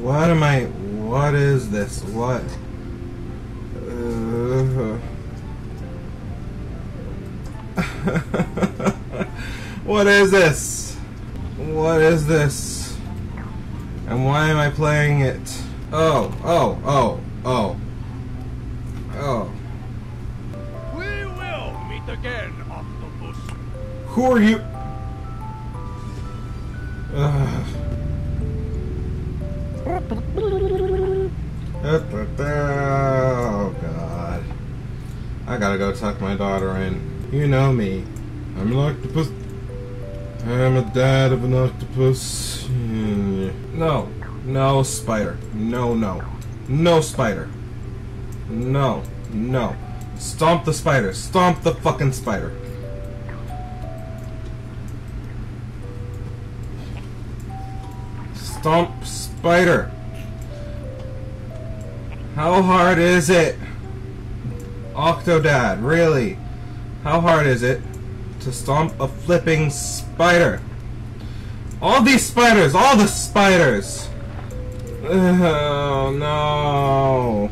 What am I? What is this? What? Uh, what is this? What is this? And why am I playing it? Oh, oh, oh, oh. Oh. We will meet again, Octopus. Who are you? Oh god. I gotta go tuck my daughter in. You know me. I'm an octopus. I'm a dad of an octopus. Hmm. No. No spider. No, no. No spider. No. No. Stomp the spider. Stomp the fucking spider. Stomp spider. How hard is it? Octodad, really? How hard is it to stomp a flipping spider? All these spiders, all the spiders! Oh no.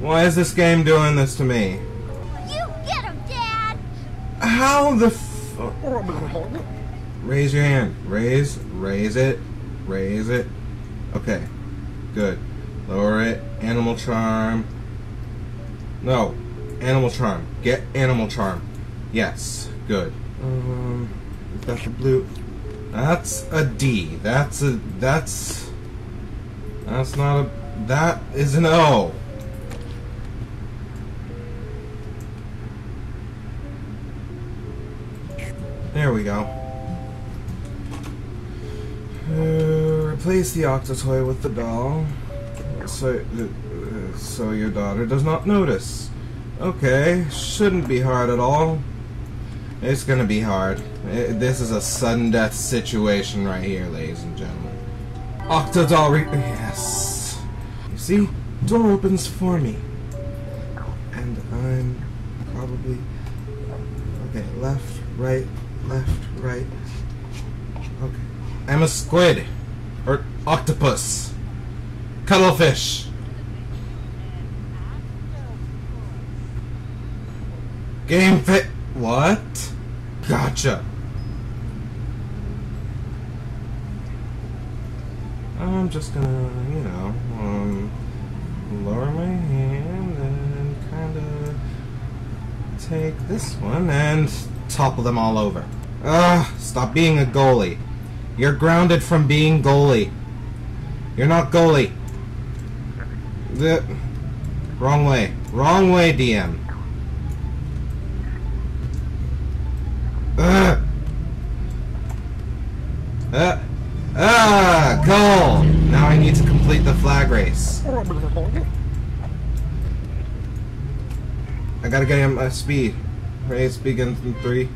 Why is this game doing this to me? You get him, Dad! How the f- Raise your hand. Raise, raise it, raise it. Okay, good. Lower it. Animal charm. No, animal charm. Get animal charm. Yes, good. Um, that's a blue. That's a D. That's a. That's. That's not a. That is an O. There we go. Replace the Octotoy with the doll, so uh, so your daughter does not notice. Okay, shouldn't be hard at all. It's gonna be hard. I this is a sudden death situation right here, ladies and gentlemen. Octodoll, re- yes. You see, door opens for me, and I'm probably okay. Left, right, left, right. Okay. I'm a squid. Or octopus. Cuttlefish. Game fit. What? Gotcha. I'm just gonna, you know, um, lower my hand and kind of take this one and topple them all over. Ah, stop being a goalie. You're grounded from being goalie. You're not goalie. The wrong way. Wrong way, DM. Ugh. Uh, ah, goal! Now I need to complete the flag race. I gotta get him my speed. Race begins in three,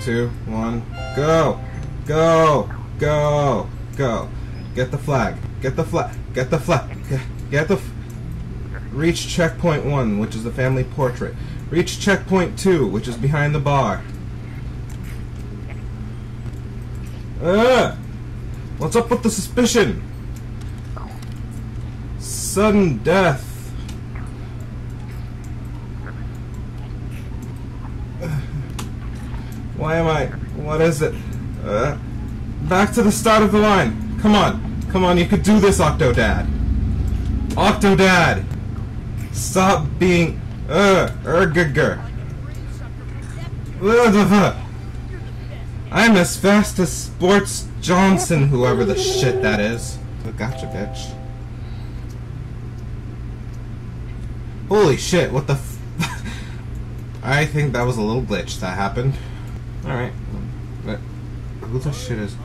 two, one, go! Go! Go! Go! Get the flag. Get the flag. Get the flag. Get, the. Reach checkpoint one, which is the family portrait. Reach checkpoint two, which is behind the bar. Ah! What's up with the suspicion? Sudden death. Why am I? What is it? Uh, back to the start of the line. Come on. Come on, you could do this, Octodad. Octodad! Stop being. Uh. I'm as fast as Sports Johnson, whoever the shit that is. Oh, gotcha, bitch. Holy shit, what the I think that was a little glitch that happened. Alright. Who the shit is.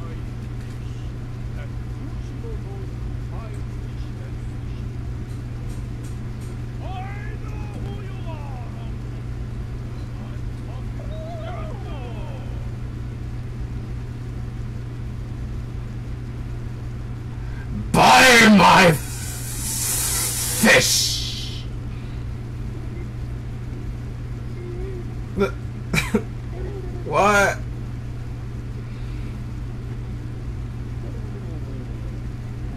in my fish! what?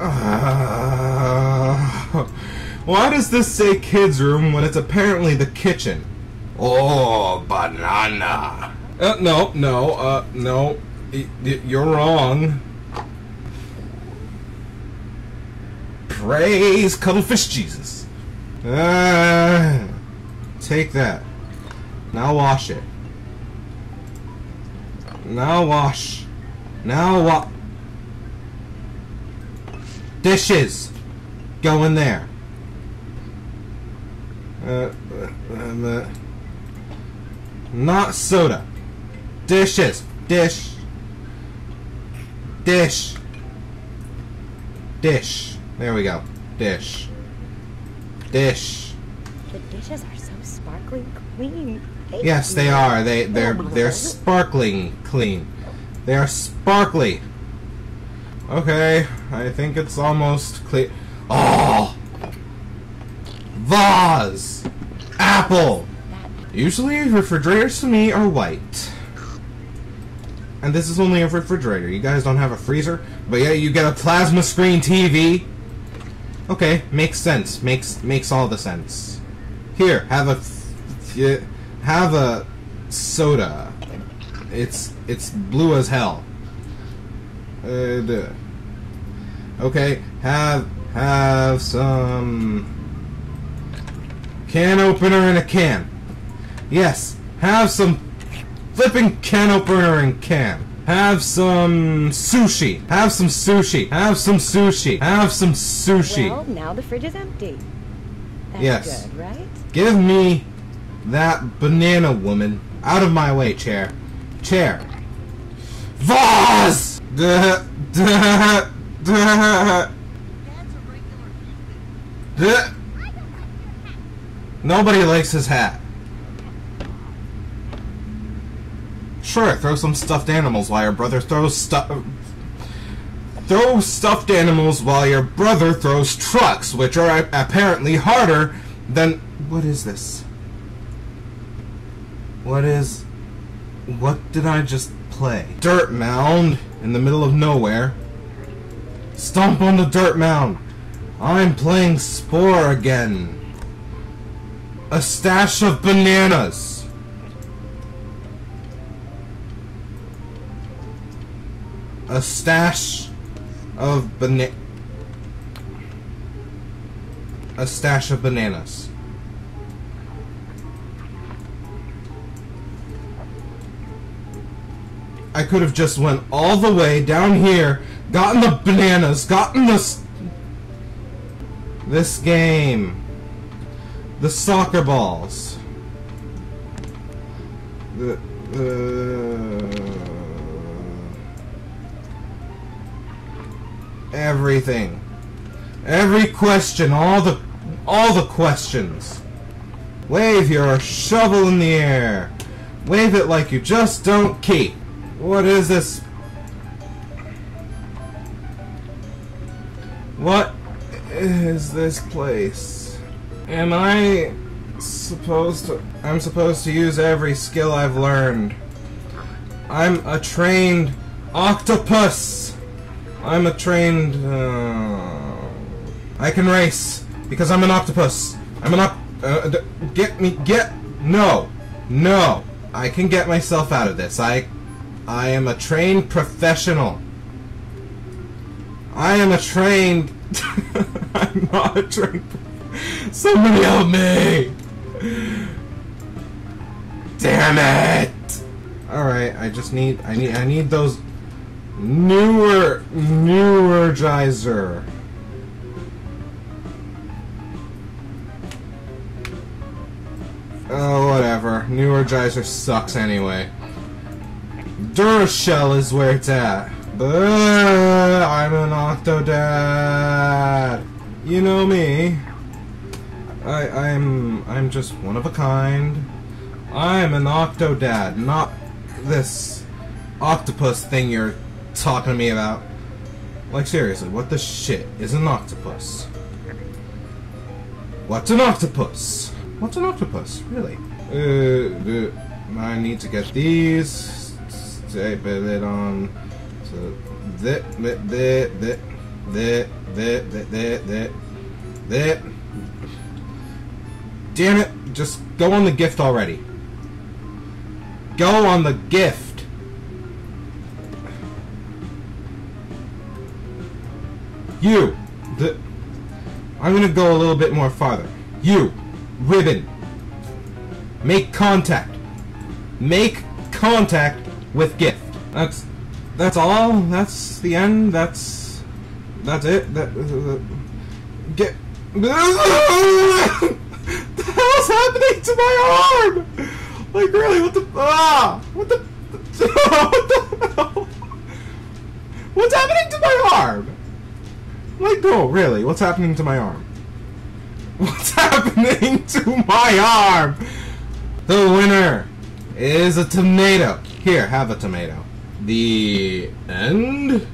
Why does this say kids' room when it's apparently the kitchen? Oh, banana. Uh, no, no, uh, no. Y you're wrong. Praise Cuttlefish Jesus. Uh, take that. Now wash it. Now wash. Now wa- Dishes! Go in there. Uh, uh, not soda. Dishes. Dish. Dish. Dish. There we go. Dish. Dish. The dishes are so sparkling clean. Yes, they are. They they're they're sparkling clean. They are sparkly. Okay, I think it's almost clear. Oh, vase, apple. Usually, refrigerators to me are white. And this is only a refrigerator. You guys don't have a freezer, but yeah, you get a plasma screen TV. Okay, makes sense. Makes makes all the sense. Here, have a have a soda. It's it's blue as hell. Uh, okay, have have some can opener in a can. Yes, have some flipping can opener and can. Have some sushi. Have some sushi. Have some sushi. Have some sushi. Well, now the fridge is empty. That's Yes. good, right? Give me that banana woman out of my way, chair. Chair. Vase! Duh, duh, duh, duh. Nobody likes his hat. Sure, throw some stuffed animals while your brother throws stuff. Throw stuffed animals while your brother throws trucks, which are apparently harder than. What is this? What is. What did I just play? Dirt mound in the middle of nowhere. Stomp on the dirt mound. I'm playing Spore again. A stash of bananas. A stash of bana- a stash of bananas. I could have just went all the way down here, gotten the bananas, gotten this this game, the soccer balls, the uh, everything, every question, all the all the questions. Wave your shovel in the air. Wave it like you just don't keep. What is this? What is this place? Am I supposed to... I'm supposed to use every skill I've learned. I'm a trained octopus! I'm a trained... Uh, I can race because I'm an octopus. I'm an oct... Uh, get me... Get... No. No. I can get myself out of this. I... I am a trained professional. I am a trained. I'm not a trained. Somebody help me! Damn it! All right, I just need. I need. I need those newer, newergizer. Oh, whatever. Newergizer sucks anyway. Durashell is where it's at. I'm an Octodad. You know me. I I'm I'm just one of a kind. I'm an Octodad, not this octopus thing you're talking to me about. Like seriously, what the shit is an octopus? What's an octopus? What's an octopus, really? Uh, uh, I need to get these. Tape it on. So, that, that, that, that. The, the, the, the, the, the. Damn it! Just go on the gift already. Go on the gift. You. The. I'm gonna go a little bit more farther. You, ribbon. Make contact. Make contact with gift. That's that's all. That's the end. That's that's it. That uh, get. the hell's happening to my arm? Like really? What the? Ah! What the? what the hell? What's happening to my arm? Like, oh, really? What's happening to my arm? What's happening to my arm? The winner is a tomato. Here, have a tomato. The end?